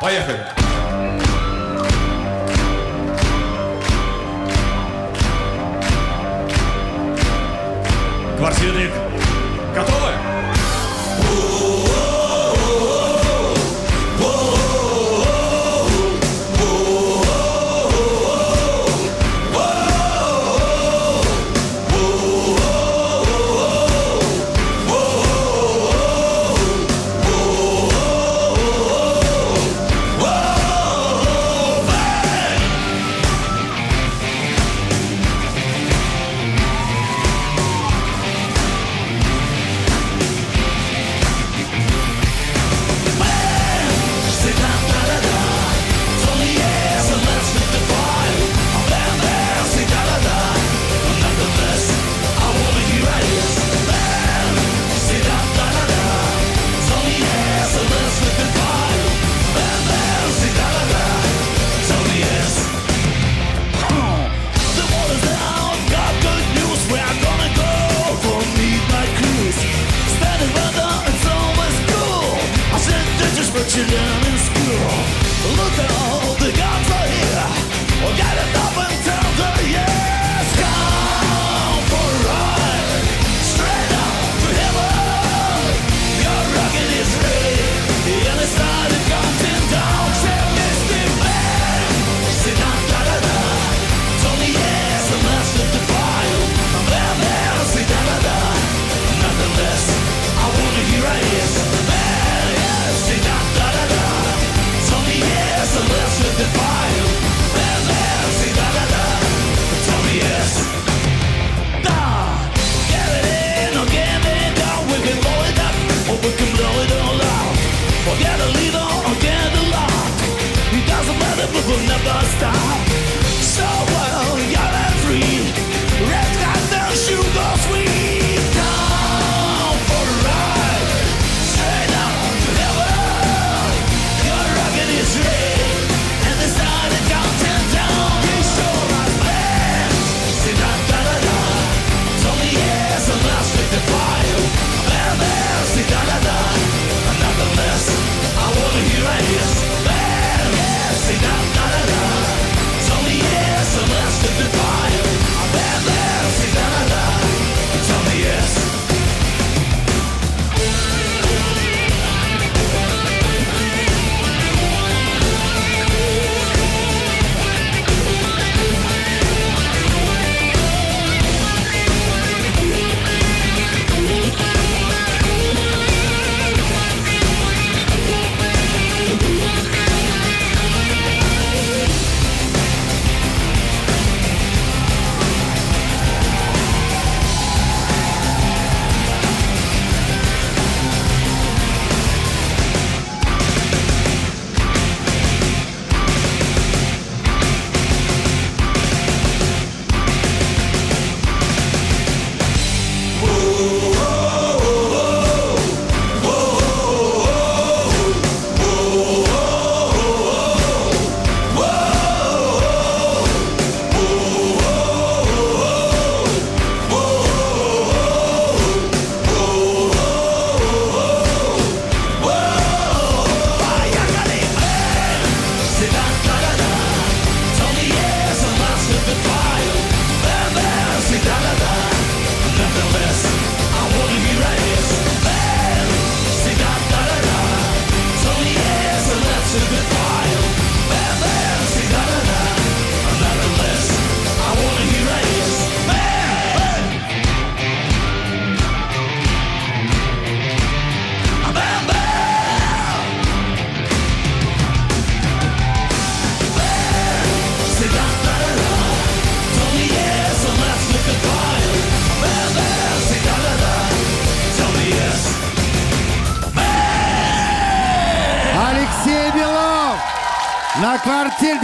Поехали! Квартирник, готовы? will never stop. So well, yeah. La Quartier